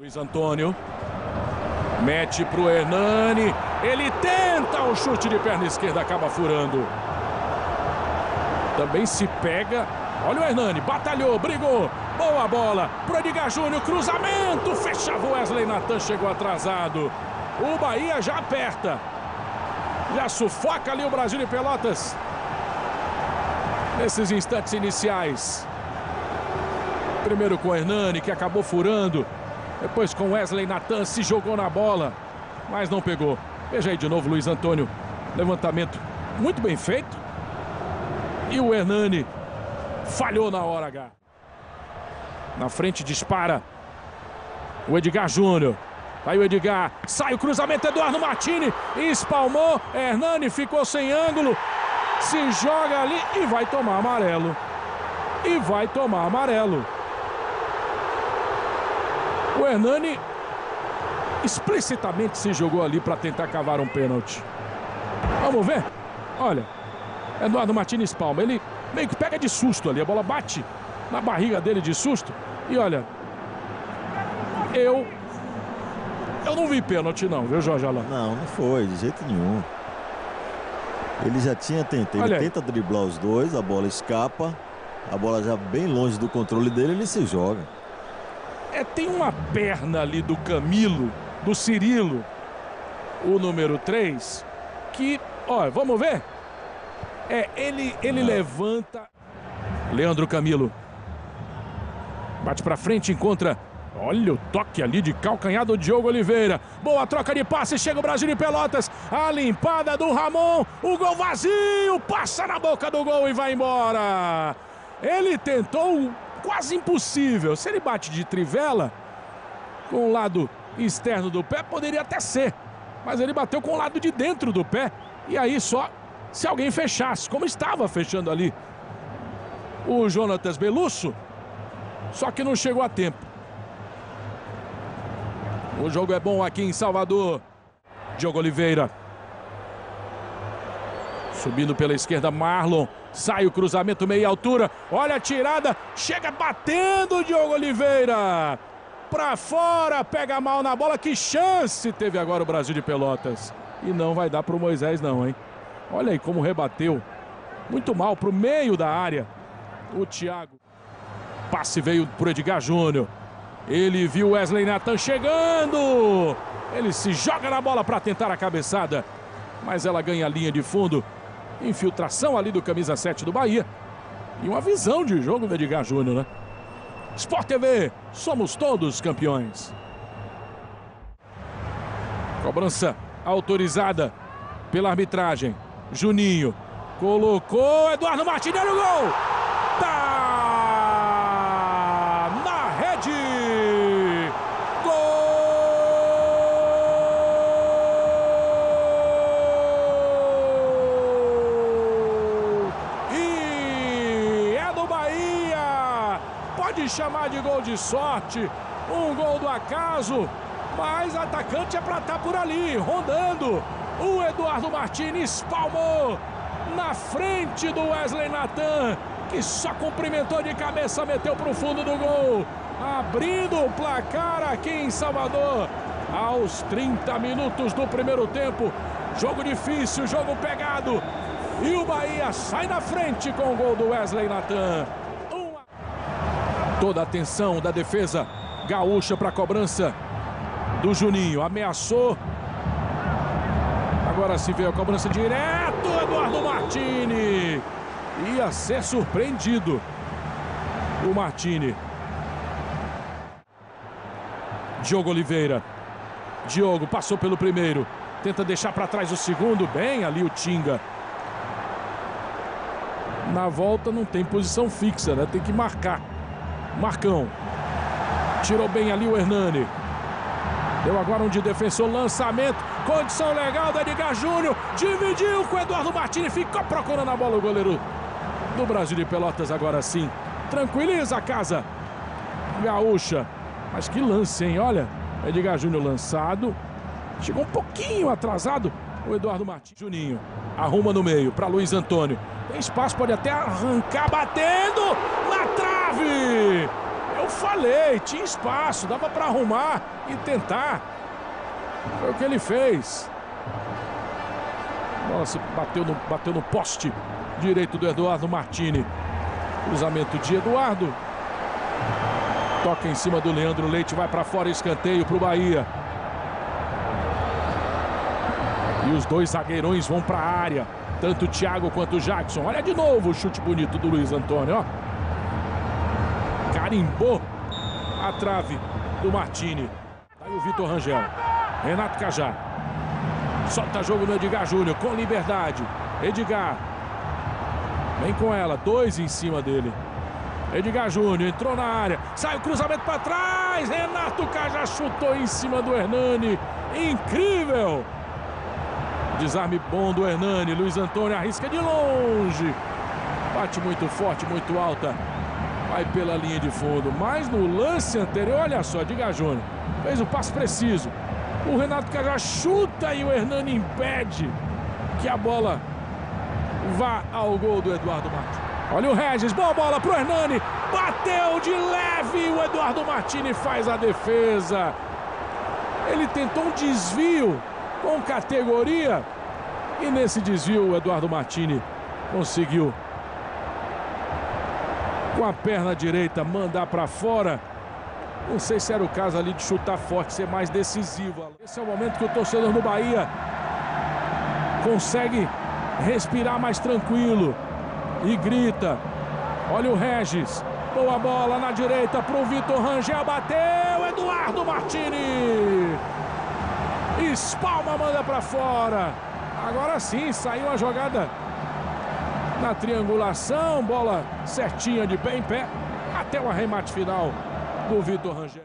Luiz Antônio. Mete pro Hernani. Ele tenta o chute de perna esquerda, acaba furando. Também se pega. Olha o Hernani, batalhou, brigou. Boa bola pro Edgar Júnior, cruzamento. Fechava o Wesley Natan, chegou atrasado. O Bahia já aperta. Já sufoca ali o Brasil de Pelotas. Nesses instantes iniciais. Primeiro com o Hernani, que acabou furando. Depois com Wesley Natan, se jogou na bola, mas não pegou. Veja aí de novo Luiz Antônio. Levantamento muito bem feito. E o Hernani falhou na hora H. Na frente dispara o Edgar Júnior. Aí o Edgar, sai o cruzamento, Eduardo Martini, espalmou, Hernani ficou sem ângulo, se joga ali e vai tomar amarelo. E vai tomar amarelo. O Hernani explicitamente se jogou ali para tentar cavar um pênalti. Vamos ver? Olha, Eduardo Martins Palma, ele meio que pega de susto ali, a bola bate na barriga dele de susto. E olha, eu eu não vi pênalti não, viu, Jorge Alain? Não, não foi, de jeito nenhum. Ele já tinha tentado, ele tenta driblar os dois, a bola escapa, a bola já bem longe do controle dele, ele se joga. É, tem uma perna ali do Camilo, do Cirilo, o número 3, que, ó, vamos ver? É, ele, ele levanta. Leandro Camilo. Bate pra frente, encontra. Olha o toque ali de calcanhar do Diogo Oliveira. Boa troca de passe, chega o Brasil de Pelotas. A limpada do Ramon. O gol vazio, passa na boca do gol e vai embora. Ele tentou quase impossível. Se ele bate de trivela, com o lado externo do pé, poderia até ser. Mas ele bateu com o lado de dentro do pé. E aí só se alguém fechasse, como estava fechando ali o Jonatas Belusso. Só que não chegou a tempo. O jogo é bom aqui em Salvador. Diogo Oliveira. Subindo pela esquerda, Marlon. Sai o cruzamento meia altura. Olha a tirada. Chega batendo o Diogo Oliveira. Pra fora, pega mal na bola. Que chance teve agora o Brasil de Pelotas. E não vai dar pro Moisés não, hein? Olha aí como rebateu. Muito mal pro meio da área. O Thiago. Passe veio pro Edgar Júnior. Ele viu Wesley Nathan chegando. Ele se joga na bola para tentar a cabeçada. Mas ela ganha a linha de fundo. Infiltração ali do camisa 7 do Bahia. E uma visão de jogo do Edgar Júnior, né? Sport TV, somos todos campeões. Cobrança autorizada pela arbitragem. Juninho colocou Eduardo Martins no gol. Tá na rede. Gol! E é do Bahia. Pode chamar de gol de sorte, um gol do acaso, mas atacante é para estar por ali, rondando. O Eduardo Martins palmou na frente do Wesley Natan, que só cumprimentou de cabeça, meteu para o fundo do gol, abrindo o placar aqui em Salvador. Aos 30 minutos do primeiro tempo, jogo difícil, jogo pegado. E o Bahia sai na frente com o gol do Wesley Natan. Toda a atenção da defesa gaúcha para a cobrança do Juninho. Ameaçou, Agora se vê a cobrança direto, Eduardo Martini. Ia ser surpreendido o Martini. Diogo Oliveira. Diogo passou pelo primeiro. Tenta deixar para trás o segundo. Bem ali o Tinga. Na volta não tem posição fixa, né? Tem que marcar. Marcão. Tirou bem ali o Hernani. Deu agora um de defensor, lançamento, condição legal da Edgar Júnior, dividiu com o Eduardo Martins, ficou procurando a bola o goleiro do Brasil de Pelotas agora sim. Tranquiliza a casa. Gaúcha. Mas que lance, hein? Olha, Edgar Júnior lançado. Chegou um pouquinho atrasado o Eduardo Martins. Juninho arruma no meio para Luiz Antônio. Tem espaço, pode até arrancar batendo na trave. Eu falei, tinha espaço, dava para arrumar e tentar. Foi o que ele fez. A bola se bateu no, bateu no poste direito do Eduardo Martini. Cruzamento de Eduardo. Toca em cima do Leandro Leite, vai para fora, escanteio para o Bahia. E os dois zagueirões vão para a área. Tanto o Thiago quanto o Jackson. Olha de novo o chute bonito do Luiz Antônio, ó. Carimbou a trave do Martini. Aí o Vitor Rangel. Renato Cajá. Solta jogo no Edgar Júnior com liberdade. Edgar. Vem com ela. Dois em cima dele. Edgar Júnior entrou na área. Sai o cruzamento para trás. Renato Cajá chutou em cima do Hernani. Incrível. Desarme bom do Hernani. Luiz Antônio arrisca de longe. Bate muito forte, muito alta. Vai pela linha de fundo. Mas no lance anterior, olha só, Diga Júnior. Fez o passe preciso. O Renato Cajá chuta e o Hernani impede que a bola vá ao gol do Eduardo Martins. Olha o Regis, boa bola pro Hernani. Bateu de leve. O Eduardo Martini faz a defesa. Ele tentou um desvio com categoria. E nesse desvio o Eduardo Martini conseguiu com a perna direita mandar para fora. Não sei se era o caso ali de chutar forte, ser mais decisivo. Esse é o momento que o torcedor do Bahia consegue respirar mais tranquilo e grita. Olha o Regis. Boa bola na direita para o Vitor Rangel. Bateu Eduardo Martini. Espalma, manda para fora. Agora sim, saiu a jogada na triangulação. Bola certinha de pé em pé. Até o arremate final do Vitor Rangel.